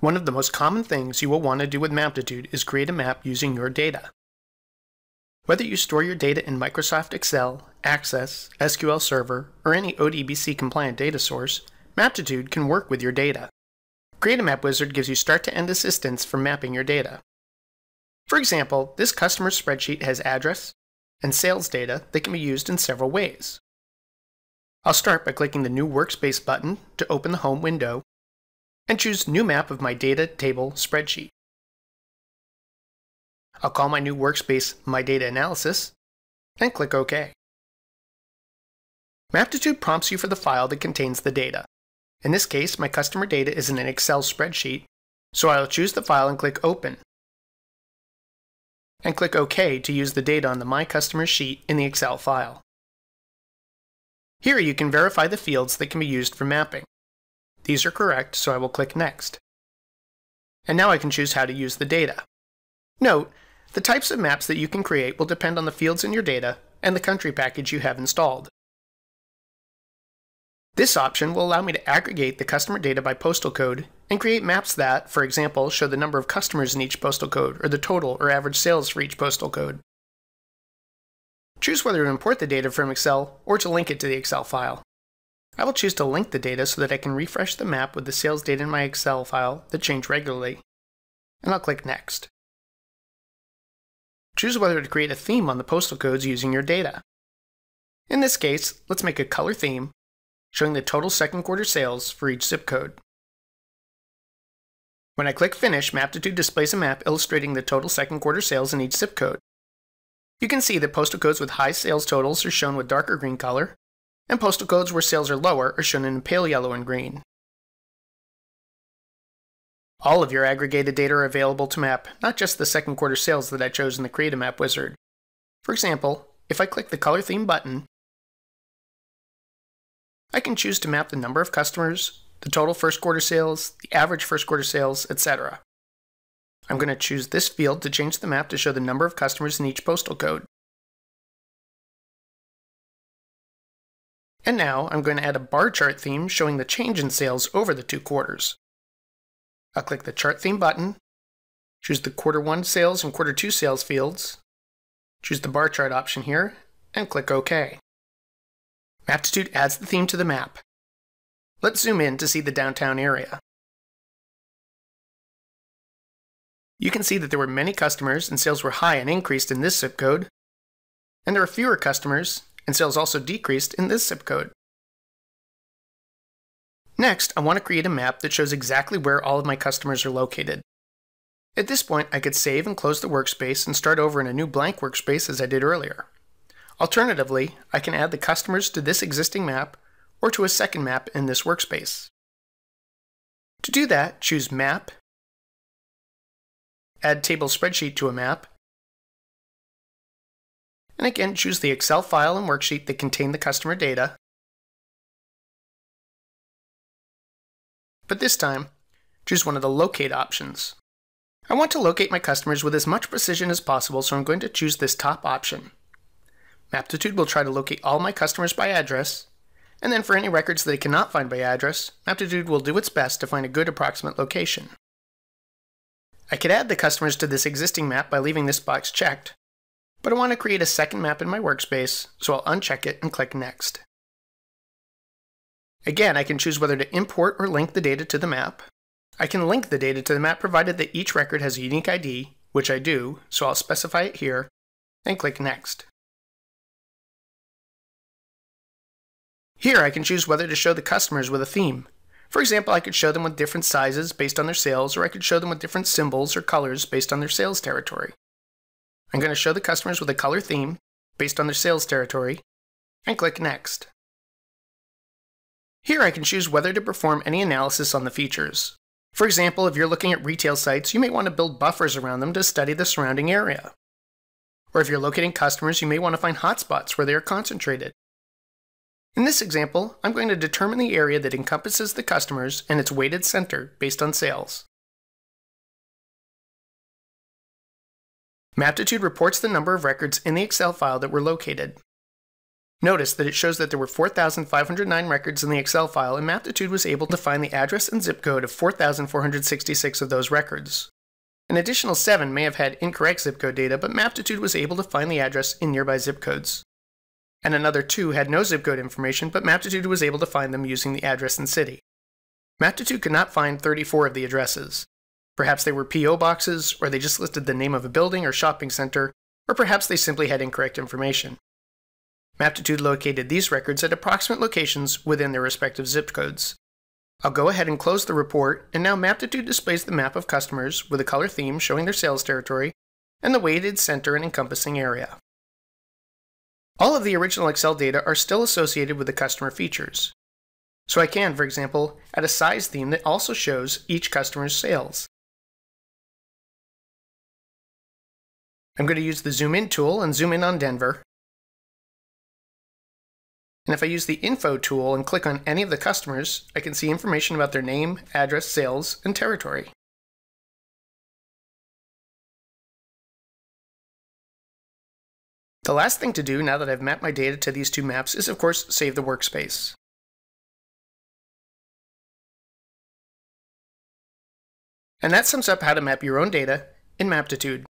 One of the most common things you will want to do with Maptitude is create a map using your data. Whether you store your data in Microsoft Excel, Access, SQL Server, or any ODBC compliant data source, Maptitude can work with your data. Create a Map Wizard gives you start-to-end assistance for mapping your data. For example, this customer spreadsheet has address and sales data that can be used in several ways. I'll start by clicking the New Workspace button to open the Home window and choose New Map of my Data Table spreadsheet. I'll call my new workspace My Data Analysis and click OK. Maptitude prompts you for the file that contains the data. In this case, my customer data is in an Excel spreadsheet, so I'll choose the file and click Open. And click OK to use the data on the My Customer sheet in the Excel file. Here you can verify the fields that can be used for mapping. These are correct, so I will click Next. And now I can choose how to use the data. Note, the types of maps that you can create will depend on the fields in your data and the country package you have installed. This option will allow me to aggregate the customer data by postal code and create maps that, for example, show the number of customers in each postal code or the total or average sales for each postal code. Choose whether to import the data from Excel or to link it to the Excel file. I will choose to link the data so that I can refresh the map with the sales data in my Excel file that change regularly, and I'll click Next. Choose whether to create a theme on the postal codes using your data. In this case, let's make a color theme showing the total second quarter sales for each zip code. When I click Finish, Maptitude displays a map illustrating the total second quarter sales in each zip code. You can see that postal codes with high sales totals are shown with darker green color, and postal codes where sales are lower are shown in pale yellow and green. All of your aggregated data are available to map, not just the second quarter sales that I chose in the Create a Map wizard. For example, if I click the Color Theme button, I can choose to map the number of customers, the total first quarter sales, the average first quarter sales, etc. I'm going to choose this field to change the map to show the number of customers in each postal code. And now I'm going to add a bar chart theme showing the change in sales over the two quarters. I'll click the Chart Theme button, choose the Quarter 1 Sales and Quarter 2 Sales fields, choose the bar chart option here, and click OK. Maptitude adds the theme to the map. Let's zoom in to see the downtown area. You can see that there were many customers and sales were high and increased in this zip code, and there are fewer customers and sales also decreased in this zip code. Next, I want to create a map that shows exactly where all of my customers are located. At this point, I could save and close the workspace and start over in a new blank workspace as I did earlier. Alternatively, I can add the customers to this existing map or to a second map in this workspace. To do that, choose Map, Add Table Spreadsheet to a map, and again choose the Excel file and worksheet that contain the customer data. But this time, choose one of the Locate options. I want to locate my customers with as much precision as possible, so I'm going to choose this top option. Maptitude will try to locate all my customers by address, and then for any records that it cannot find by address, Maptitude will do its best to find a good approximate location. I could add the customers to this existing map by leaving this box checked, but I want to create a second map in my workspace, so I'll uncheck it and click Next. Again, I can choose whether to import or link the data to the map. I can link the data to the map provided that each record has a unique ID, which I do, so I'll specify it here, and click Next. Here I can choose whether to show the customers with a theme. For example, I could show them with different sizes based on their sales, or I could show them with different symbols or colors based on their sales territory. I'm going to show the customers with a color theme based on their sales territory and click Next. Here I can choose whether to perform any analysis on the features. For example, if you're looking at retail sites, you may want to build buffers around them to study the surrounding area. Or if you're locating customers, you may want to find hotspots where they are concentrated. In this example, I'm going to determine the area that encompasses the customers and its weighted center based on sales. Maptitude reports the number of records in the Excel file that were located. Notice that it shows that there were 4,509 records in the Excel file, and Maptitude was able to find the address and zip code of 4,466 of those records. An additional 7 may have had incorrect zip code data, but Maptitude was able to find the address in nearby zip codes. And another 2 had no zip code information, but Maptitude was able to find them using the address and city. Maptitude could not find 34 of the addresses. Perhaps they were P.O. boxes, or they just listed the name of a building or shopping center, or perhaps they simply had incorrect information. Maptitude located these records at approximate locations within their respective zip codes. I'll go ahead and close the report, and now Maptitude displays the map of customers with a color theme showing their sales territory and the weighted center and encompassing area. All of the original Excel data are still associated with the customer features. So I can, for example, add a size theme that also shows each customer's sales. I'm going to use the zoom in tool and zoom in on Denver, and if I use the Info tool and click on any of the customers, I can see information about their name, address, sales, and territory. The last thing to do now that I've mapped my data to these two maps is of course save the workspace. And that sums up how to map your own data in Maptitude.